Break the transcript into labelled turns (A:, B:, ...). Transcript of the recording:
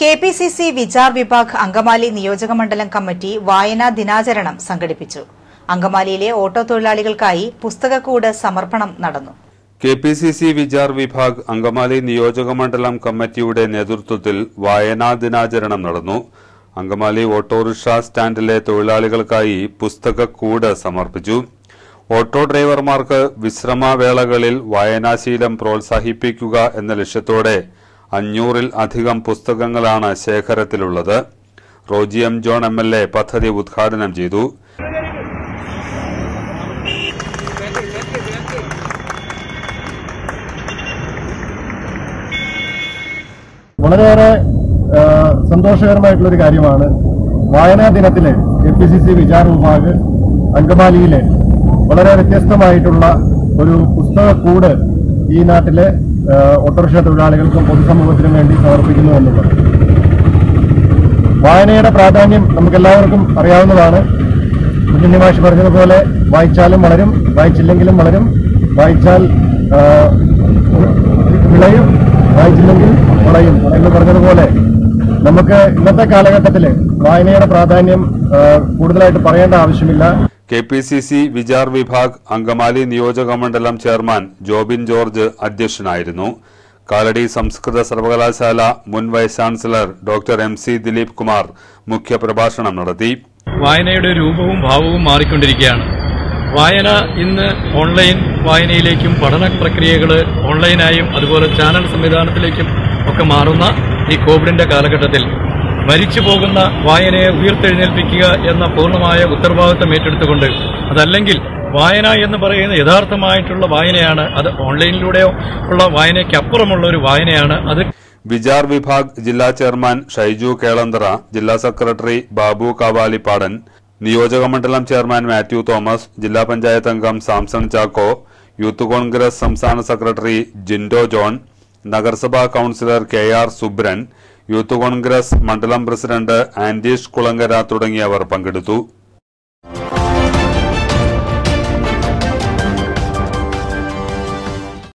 A: K P C C Vichar Vibhag Angamaly നിയോജകമണ്ഡലം committee വായനാ ദിനാചരണം സംഘടിപ്പിച്ചു. അങ്കമാലിയിലെ ഓട്ടോ തൊഴിലാളികൾക്കായി പുസ്തകക്കൂട് സമർപ്പണം നടന്നു.
B: K P C C Vichar Vibhag Angamaly നിയോജകമണ്ഡലം കമ്മിറ്റിയുടെ നേതൃത്വത്തിൽ വായനാ ദിനാചരണം നടന്നു. അങ്കമാലി ഓട്ടോറിക്ഷ സ്റ്റാൻഡിലെ തൊഴിലാളികൾക്കായി പുസ്തകക്കൂട് സമർപ്പിച്ചു. ഓട്ടോ ഡ്രൈവർമാർക്ക് വിശ്രമവേളകളിൽ വായനാശീലം പ്രോത്സാഹിപ്പിക്കുക എന്ന ലക്ഷ്യത്തോടെ അഞ്ഞൂറിൽ അധികം പുസ്തകങ്ങളാണ് ശേഖരത്തിലുള്ളത്. Roji M John M L A പദ്ധതി ഉദ്ഘാടനം ചെയ്തു.
C: വളരെയേറെ സന്തോഷകരമായിട്ടുള്ള ഒരു കാര്യമാണ് വായനാ ദിനത്തിലെ A P C C Vichar Vibhag അങ്കമാലിയിലെ വളരെ വ്യത്യസ്തമായിട്ടുള്ള ഒരു പുസ്തകക്കൂട് ഈ നാട്ടിലെ ഓട്ടോറിക്ഷ തൊഴിലാളികൾക്കും പൊതുസമൂഹത്തിനും വേണ്ടി സമർപ്പിക്കുന്നു എന്നുള്ളത്. വായനയുടെ പ്രാധാന്യം നമുക്കെല്ലാവർക്കും അറിയാവുന്നതാണ്. കുഞ്ഞുണ്ണി പറഞ്ഞതുപോലെ വായിച്ചാലും വളരും വായിച്ചില്ലെങ്കിലും വളരും. വായിച്ചാൽ വിളയും വായിച്ചില്ലെങ്കിൽ വളയും എന്ന് പറഞ്ഞതുപോലെ നമുക്ക് ഇന്നത്തെ കാലഘട്ടത്തിൽ വായനയുടെ പ്രാധാന്യം കൂടുതലായിട്ട് പറയേണ്ട ആവശ്യമില്ല.
B: K P C C Vichar Vibhag Angamaly നിയോജക മണ്ഡലം ചെയർമാൻ ജോബിൻ ജോർജ് അധ്യക്ഷനായിരുന്നു. കാലടി സംസ്കൃത സർവകലാശാല മുൻ vice chancellor doctor M C Dileep Kumar മുഖ്യപ്രഭാഷണം നടത്തി.
D: വായനയുടെ രൂപവും ഭാവവും മാറിക്കൊണ്ടിരിക്കുകയാണ്. വായന ഇന്ന് ഓൺലൈൻ വായനയിലേക്കും പഠന പ്രക്രിയകൾ ഓൺലൈനായും അതുപോലെ ചാനൽ സംവിധാനത്തിലേക്കും ഒക്കെ മാറുന്ന ഈ കോവിഡിന്റെ കാലഘട്ടത്തിൽ മരിച്ചു പോകുന്ന വായനയെ ഉയർത്തെഴുന്നേൽപ്പിക്കുക എന്ന പൂർണമായ ഉത്തരവാദിത്തം ഏറ്റെടുത്തുകൊണ്ട് അതല്ലെങ്കിൽ വായന എന്ന് പറയുന്ന യഥാർത്ഥമായിട്ടുള്ള വായനയാണ്. അത് ഓൺലൈനിലൂടെയോ ഉള്ള വായനയ്ക്കപ്പുറമുള്ള ഒരു വായനയാണ്. അത്
B: വിചാർ വിഭാഗ് ജില്ലാ ചെയർമാൻ ഷൈജു കേളന്തറ ജില്ലാ സെക്രട്ടറി ബാബു കാവാലിപ്പാടൻ നിയോജകമണ്ഡലം ചെയർമാൻ മാത്യു തോമസ് ജില്ലാ പഞ്ചായത്ത് അംഗം സാംസൺ ചാക്കോ യൂത്ത് കോൺഗ്രസ് സംസ്ഥാന സെക്രട്ടറി ജിൻഡോ ജോൺ നഗരസഭാ councillor K R Subran Youth Congress മണ്ഡലം പ്രസിഡന്റ് ആന്റീഷ് കുളങ്കര തുടങ്ങിയവർ പങ്കെടുത്തു